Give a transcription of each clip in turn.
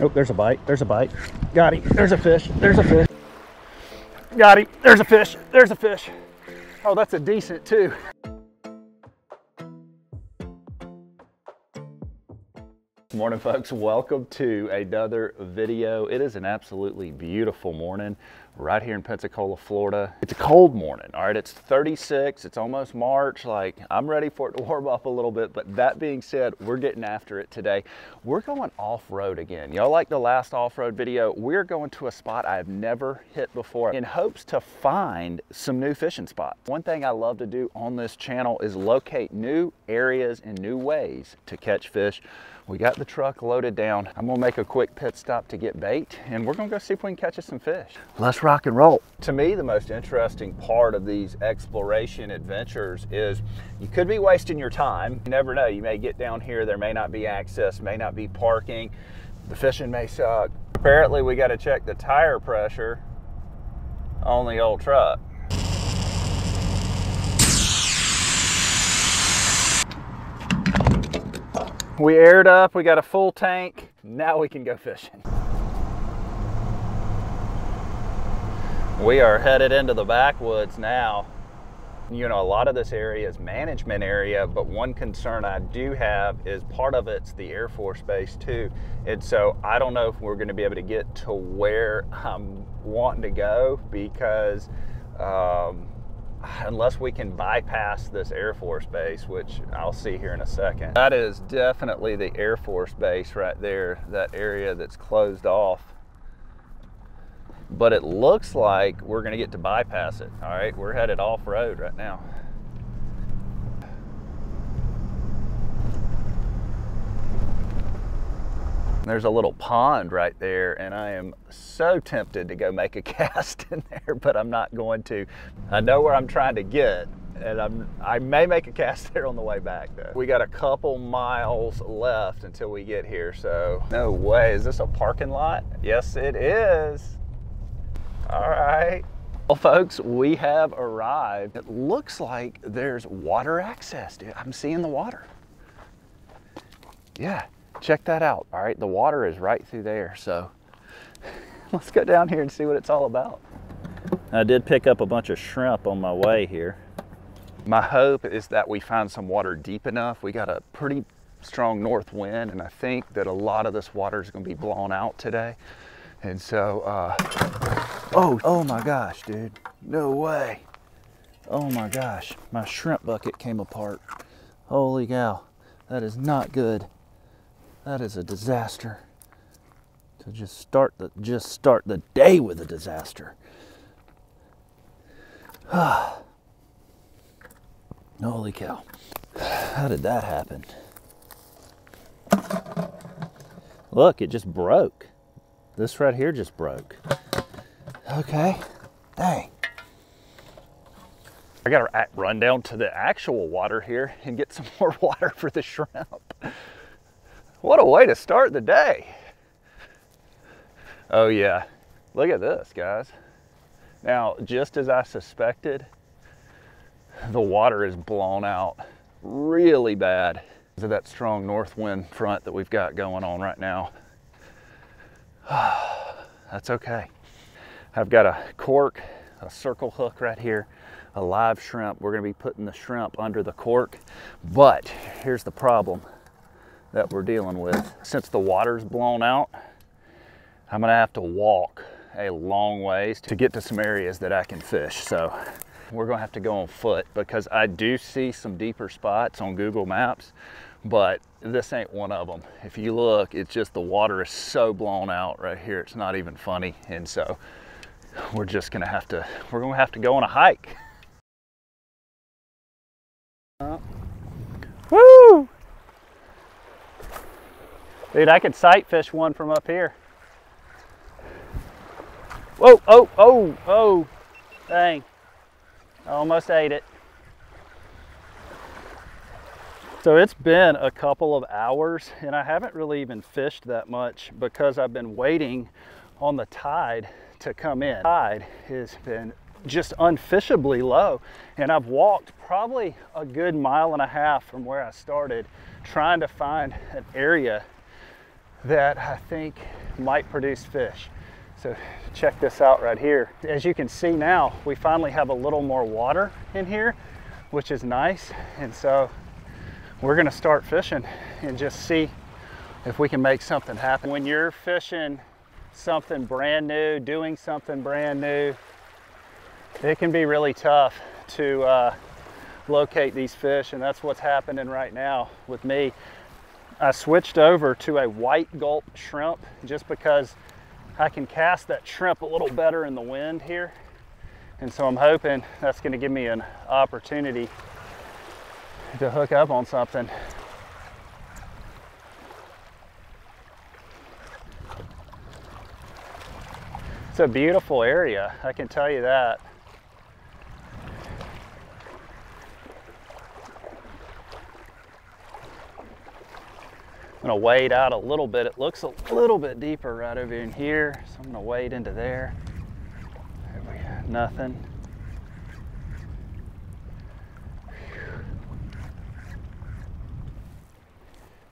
Oh, there's a bite. There's a bite. Got him. There's a fish. There's a fish. Got him. There's a fish. There's a fish. Oh, that's a decent too. Morning folks, welcome to another video. It is an absolutely beautiful morning right here in Pensacola, Florida. It's a cold morning, all right? It's 36, it's almost March. Like, I'm ready for it to warm up a little bit, but that being said, we're getting after it today. We're going off-road again. Y'all like the last off-road video? We're going to a spot I've never hit before in hopes to find some new fishing spots. One thing I love to do on this channel is locate new areas and new ways to catch fish we got the truck loaded down. I'm gonna make a quick pit stop to get bait and we're gonna go see if we can catch us some fish. Let's rock and roll. To me, the most interesting part of these exploration adventures is you could be wasting your time. You never know, you may get down here, there may not be access, may not be parking, the fishing may suck. Apparently we gotta check the tire pressure on the old truck. We aired up, we got a full tank. Now we can go fishing. We are headed into the backwoods now. You know, a lot of this area is management area, but one concern I do have is part of it's the Air Force Base too. And so I don't know if we're gonna be able to get to where I'm wanting to go because um, unless we can bypass this Air Force base, which I'll see here in a second. That is definitely the Air Force base right there, that area that's closed off. But it looks like we're gonna get to bypass it. All right, we're headed off-road right now. There's a little pond right there and I am so tempted to go make a cast in there, but I'm not going to. I know where I'm trying to get and I'm, I may make a cast there on the way back though. We got a couple miles left until we get here, so no way. Is this a parking lot? Yes, it is. All right. Well, folks, we have arrived. It looks like there's water access, dude. I'm seeing the water. Yeah, check that out. All right, the water is right through there. So let's go down here and see what it's all about. I did pick up a bunch of shrimp on my way here. My hope is that we find some water deep enough. We got a pretty strong north wind and I think that a lot of this water is gonna be blown out today. And so, uh, oh, oh my gosh, dude, no way. Oh my gosh, my shrimp bucket came apart. Holy cow, that is not good. That is a disaster. To just start the just start the day with a disaster. Holy cow. How did that happen? Look, it just broke. This right here just broke. Okay. Dang. I gotta run down to the actual water here and get some more water for the shrimp. What a way to start the day. Oh yeah, look at this guys. Now, just as I suspected, the water is blown out really bad because of that strong north wind front that we've got going on right now. That's okay. I've got a cork, a circle hook right here, a live shrimp. We're gonna be putting the shrimp under the cork, but here's the problem that we're dealing with. Since the water's blown out, I'm gonna have to walk a long ways to get to some areas that I can fish. So we're gonna have to go on foot because I do see some deeper spots on Google Maps, but this ain't one of them. If you look, it's just the water is so blown out right here. It's not even funny. And so we're just gonna have to, we're gonna have to go on a hike. Uh. Woo! Dude, I could sight fish one from up here. Whoa, oh, oh, oh, dang. I almost ate it. So it's been a couple of hours and I haven't really even fished that much because I've been waiting on the tide to come in. Tide has been just unfishably low and I've walked probably a good mile and a half from where I started trying to find an area that I think might produce fish. So check this out right here. As you can see now, we finally have a little more water in here, which is nice. And so we're gonna start fishing and just see if we can make something happen. When you're fishing something brand new, doing something brand new, it can be really tough to uh, locate these fish and that's what's happening right now with me. I switched over to a white gulp shrimp just because I can cast that shrimp a little better in the wind here. And so I'm hoping that's gonna give me an opportunity to hook up on something. It's a beautiful area, I can tell you that. I'm gonna wade out a little bit. It looks a little bit deeper right over in here. So I'm gonna wade into there. There nothing.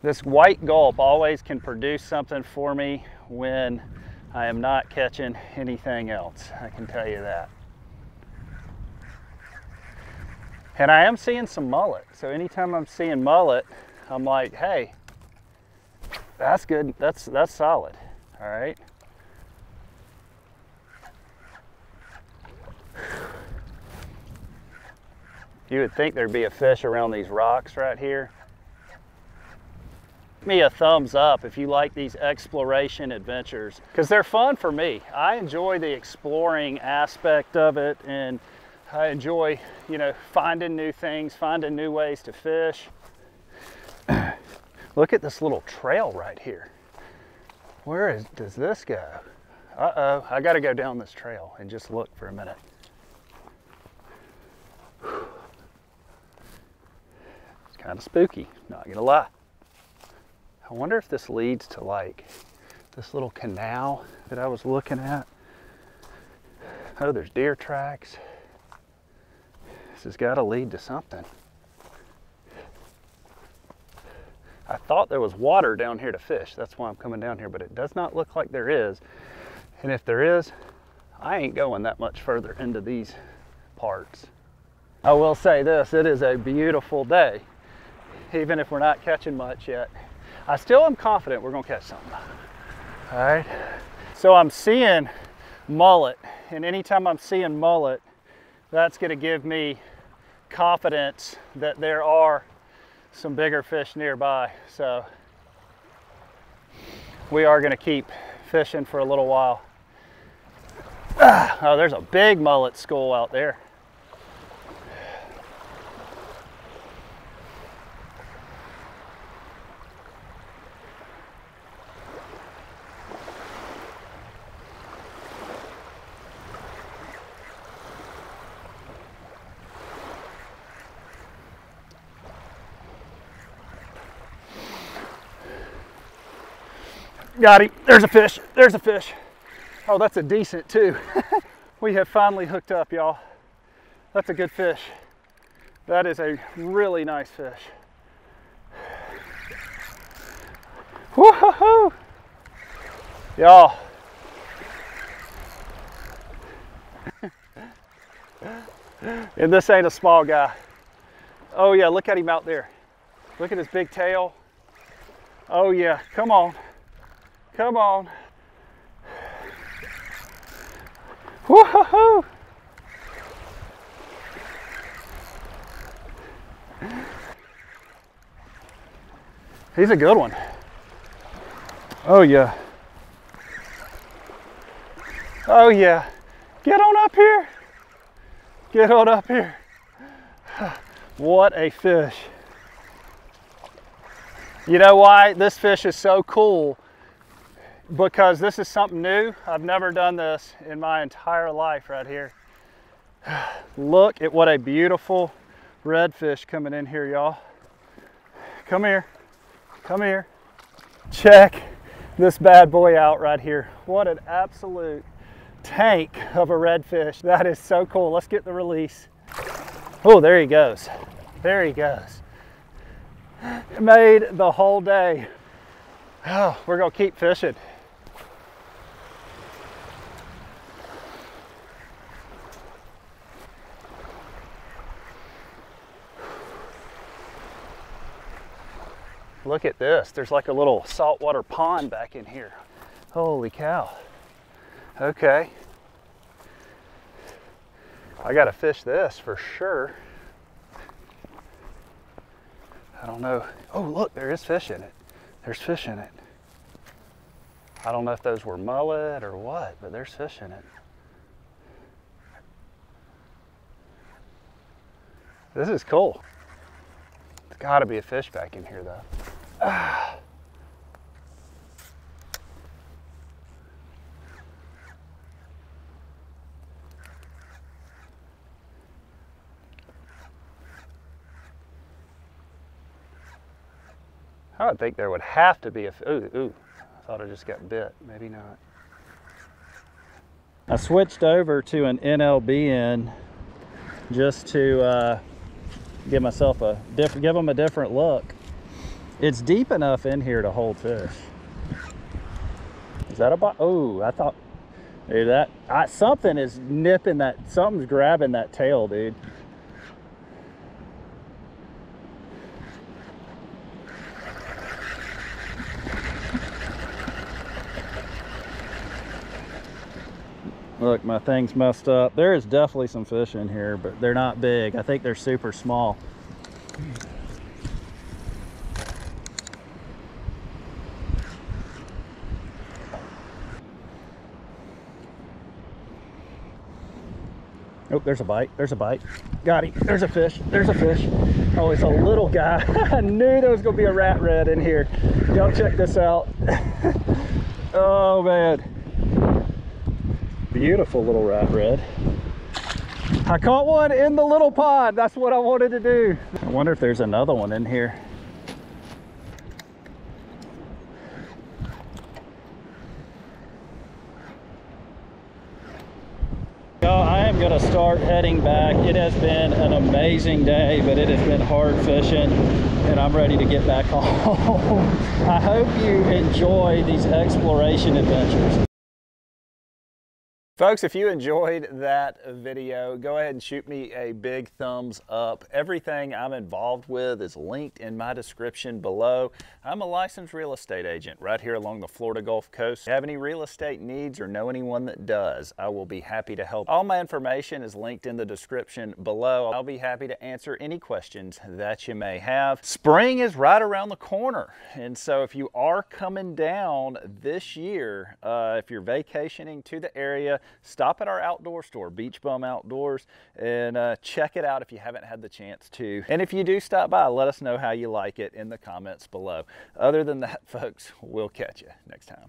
This white gulp always can produce something for me when I am not catching anything else. I can tell you that. And I am seeing some mullet. So anytime I'm seeing mullet, I'm like, hey, that's good. That's that's solid. All right. You would think there'd be a fish around these rocks right here. Me a thumbs up if you like these exploration adventures because they're fun for me. I enjoy the exploring aspect of it and I enjoy, you know, finding new things, finding new ways to fish. Look at this little trail right here. Where is, does this go? Uh-oh, I gotta go down this trail and just look for a minute. It's kind of spooky, not gonna lie. I wonder if this leads to like this little canal that I was looking at. Oh, there's deer tracks. This has gotta lead to something. I thought there was water down here to fish. That's why I'm coming down here, but it does not look like there is. And if there is, I ain't going that much further into these parts. I will say this, it is a beautiful day, even if we're not catching much yet. I still am confident we're gonna catch something. All right, so I'm seeing mullet, and anytime I'm seeing mullet, that's gonna give me confidence that there are some bigger fish nearby. So we are gonna keep fishing for a little while. Ah, oh, there's a big mullet school out there. Got him. There's a fish. There's a fish. Oh, that's a decent too. we have finally hooked up, y'all. That's a good fish. That is a really nice fish. Woohoo! Y'all. and this ain't a small guy. Oh yeah, look at him out there. Look at his big tail. Oh yeah, come on. Come on. Woohoo! He's a good one. Oh yeah. Oh yeah. Get on up here. Get on up here. What a fish. You know why this fish is so cool? Because this is something new. I've never done this in my entire life right here. Look at what a beautiful redfish coming in here, y'all. Come here, come here. Check this bad boy out right here. What an absolute tank of a redfish. That is so cool. Let's get the release. Oh, there he goes. There he goes. Made the whole day. Oh, we're gonna keep fishing. Look at this. There's like a little saltwater pond back in here. Holy cow. Okay. I gotta fish this for sure. I don't know. Oh, look, there is fish in it. There's fish in it. I don't know if those were mullet or what, but there's fish in it. This is cool. There's gotta be a fish back in here though. I would think there would have to be a, ooh, ooh, I thought I just got bit, maybe not. I switched over to an NLBN just to uh, give myself a different, give them a different look. It's deep enough in here to hold fish. Is that a bite? Oh, I thought, dude, that, I, something is nipping that, something's grabbing that tail, dude. Look, my thing's messed up. There is definitely some fish in here, but they're not big. I think they're super small. Oh, there's a bite. There's a bite. Got him. There's a fish. There's a fish. Oh, it's a little guy. I knew there was going to be a rat red in here. Y'all check this out. oh, man. Beautiful little rat red. I caught one in the little pond. That's what I wanted to do. I wonder if there's another one in here. To start heading back. It has been an amazing day, but it has been hard fishing and I'm ready to get back home. I hope you enjoy these exploration adventures. Folks, if you enjoyed that video, go ahead and shoot me a big thumbs up. Everything I'm involved with is linked in my description below. I'm a licensed real estate agent right here along the Florida Gulf Coast. If you have any real estate needs or know anyone that does, I will be happy to help. All my information is linked in the description below. I'll be happy to answer any questions that you may have. Spring is right around the corner, and so if you are coming down this year, uh, if you're vacationing to the area, stop at our outdoor store, Beach Bum Outdoors, and uh, check it out if you haven't had the chance to. And if you do stop by, let us know how you like it in the comments below. Other than that, folks, we'll catch you next time.